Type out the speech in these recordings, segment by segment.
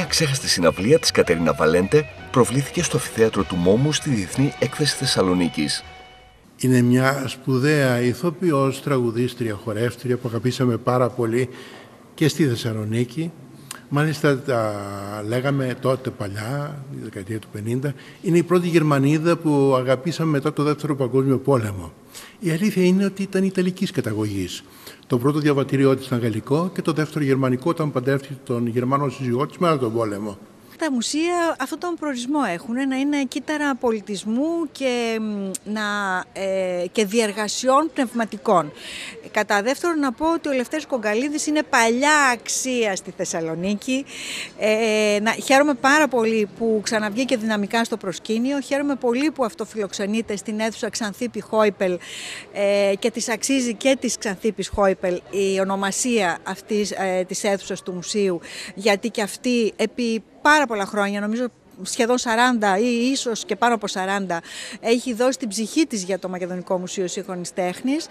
αξέχαστη συναυλία της Κατερίνα Βαλέντε προβλήθηκε στο Αφιθέατρο του Μόμου στη Διεθνή Έκθεση Θεσσαλονίκης. Είναι μια σπουδαία ηθοποιός, τραγουδίστρια, χορεύτρια που αγαπήσαμε πάρα πολύ και στη Θεσσαλονίκη. Μάλιστα τα λέγαμε τότε παλιά, τη δεκαετία του 50, είναι η πρώτη Γερμανίδα που αγαπήσαμε μετά το Δεύτερο Παγκόσμιο Πόλεμο. Η αλήθεια είναι ότι ήταν Ιταλικής καταγωγής. Το πρώτο διαβατήριό της ήταν γαλλικό και το δεύτερο γερμανικό όταν παντρεύτηκε τον Γερμανό σύζυγό της μετά τον πόλεμο τα μουσεία αυτόν τον προορισμό έχουν, να είναι κύτταρα πολιτισμού και, να, ε, και διεργασιών πνευματικών. Κατά δεύτερον να πω ότι ο Λευτέρης Κογκαλίδης είναι παλιά αξία στη Θεσσαλονίκη. Ε, να, χαίρομαι πάρα πολύ που ξαναβγήκε δυναμικά στο προσκήνιο. Χαίρομαι πολύ που αυτό φιλοξενείται στην αίθουσα Ξανθήπη Χόιπελ ε, και της αξίζει και της Ξανθήπης Χόιπελ η ονομασία αυτής ε, της αίθουσας του μουσείου γιατί και αυτή επί πάρα πολλά χρόνια, νομίζω σχεδόν 40 ή ίσως και πάνω από 40 έχει δώσει την ψυχή της για το Μακεδονικό Μουσείο Σύγχρονης Τέχνης.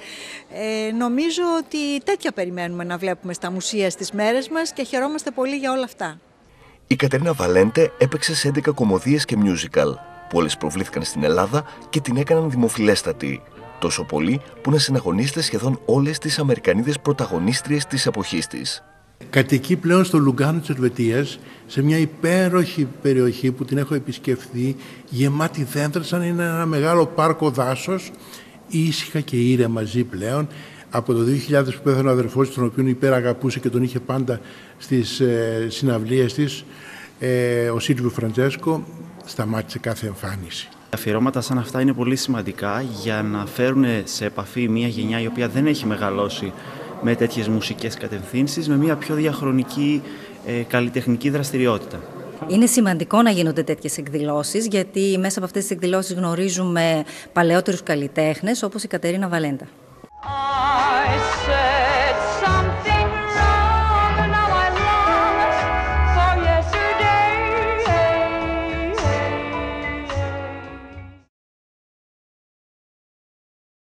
Ε, νομίζω ότι τέτοια περιμένουμε να βλέπουμε στα μουσεία στις μέρες μας και χαιρόμαστε πολύ για όλα αυτά. Η Κατερίνα Βαλέντε έπαιξε σε 11 κομμωδίες και musical που όλες προβλήθηκαν στην Ελλάδα και την έκαναν δημοφιλέστατη. Τόσο πολύ που να συναγωνίζεται σχεδόν όλες τις Αμερικανίδες πρωταγωνίστριες της εποχής της. Κατοικεί πλέον στο Λουγκάνο της Ελβετίας, σε μια υπέροχη περιοχή που την έχω επισκεφθεί, γεμάτη δέντρα, σαν είναι ένα μεγάλο πάρκο δάσος, ήσυχα και ήρεμα μαζί πλέον. Από το 2000 που πέθανε ο αδερφός τον οποίο υπεραγαπούσε και τον είχε πάντα στις ε, συναυλίες της, ε, ο Σίλβιο Φραντζέσκο, σταμάτησε κάθε εμφάνιση. Αφιερώματα σαν αυτά είναι πολύ σημαντικά για να φέρουν σε επαφή μια γενιά η οποία δεν έχει μεγαλώσει με τέτοιες μουσικές κατευθύνσεις, με μια πιο διαχρονική ε, καλλιτεχνική δραστηριότητα. Είναι σημαντικό να γίνονται τέτοιες εκδηλώσεις, γιατί μέσα από αυτές τις εκδηλώσεις γνωρίζουμε παλαιότερους καλλιτέχνες, όπως η Κατερίνα Βαλέντα.